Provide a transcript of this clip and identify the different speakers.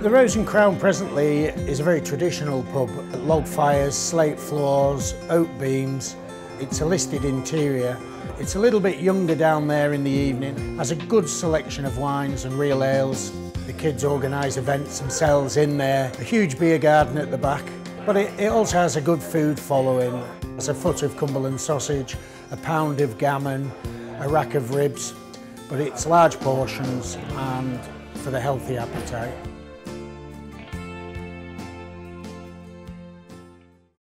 Speaker 1: The Rose and Crown presently is a very traditional pub. Log fires, slate floors, oak beams. It's a listed interior. It's a little bit younger down there in the evening. Has a good selection of wines and real ales. The kids organise events themselves in there. A huge beer garden at the back. But it, it also has a good food following. There's a foot of Cumberland sausage, a pound of gammon, a rack of ribs, but it's large portions and for the healthy appetite.